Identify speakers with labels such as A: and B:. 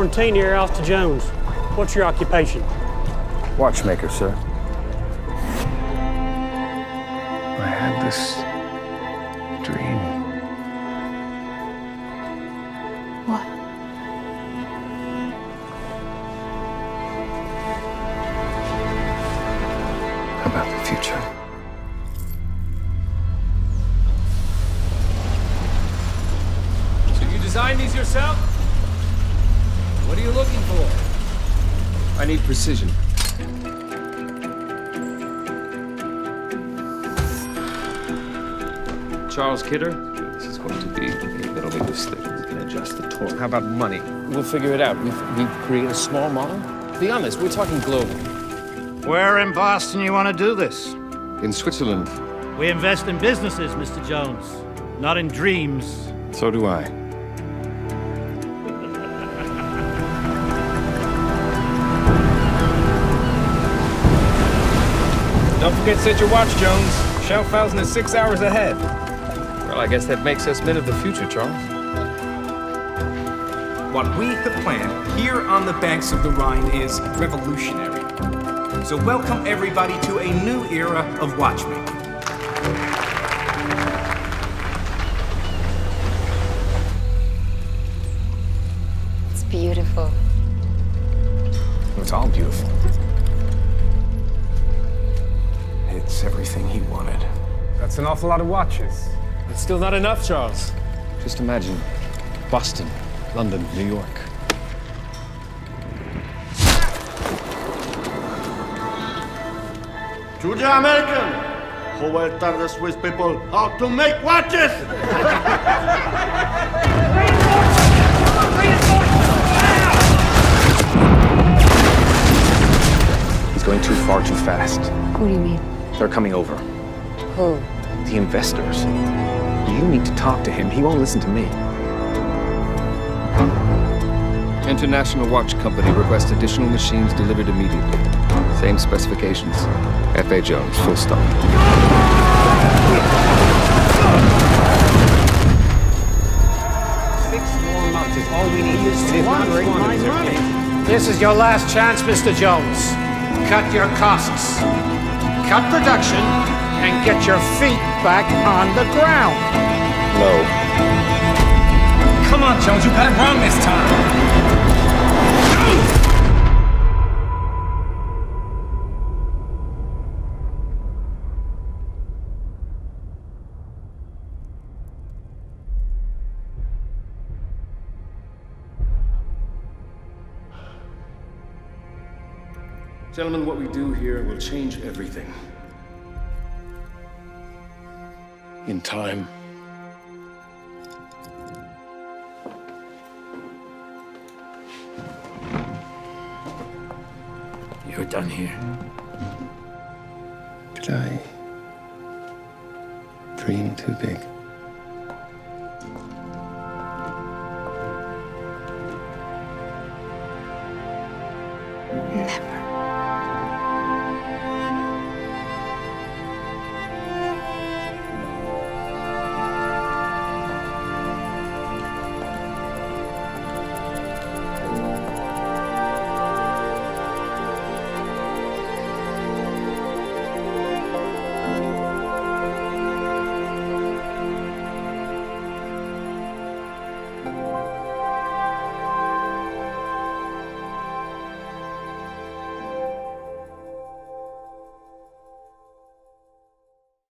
A: Florentine here, Ariosto Jones. What's your occupation?
B: Watchmaker, sir. I had this dream.
C: What?
B: About the future.
D: So you designed these yourself?
B: I need precision.
D: Charles Kidder?
B: This is going to be a little bit of slick. We can adjust the torque.
D: How about money? We'll figure it out. We we create a small model. Be honest, we're talking global.
E: Where in Boston you want to do this?
B: In Switzerland,
F: We invest in businesses, Mr. Jones, not in dreams.
B: so do I.
D: Don't forget to set your watch, Jones. Schaffhausen is six hours ahead. Well, I guess that makes us men of the future, Charles.
G: What we have planned here on the banks of the Rhine is revolutionary. So welcome everybody to a new era of watchmaking.
C: It's beautiful.
B: It's all beautiful. It's everything he wanted.
D: That's an awful lot of watches. It's still not enough, Charles.
B: Just imagine Boston, London, New York.
H: To the American, who will tell the Swiss people how to make watches!
B: He's going too far too fast.
C: What do you mean?
B: They're coming over.
C: Who?
B: The investors. You need to talk to him. He won't listen to me. International Watch Company requests additional machines delivered immediately. Same specifications. F.A. Jones, full stop.
D: Six more months is all we need. It is not
A: my money. This is your last chance, Mr. Jones. Cut your costs, cut production, and get your feet back on the ground.
B: No.
G: Come on, Jones, you got
I: Gentlemen, what we do here will change everything. In time.
F: You're done here.
B: Did I dream too big?